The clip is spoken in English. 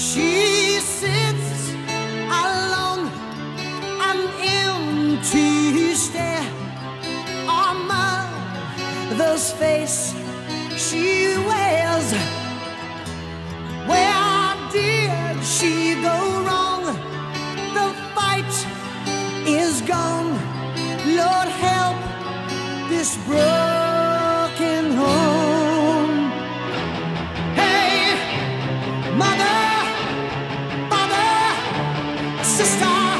She sits alone an empty stare on mother's face. She wears. Where did she go wrong? The fight is gone. Father, sister.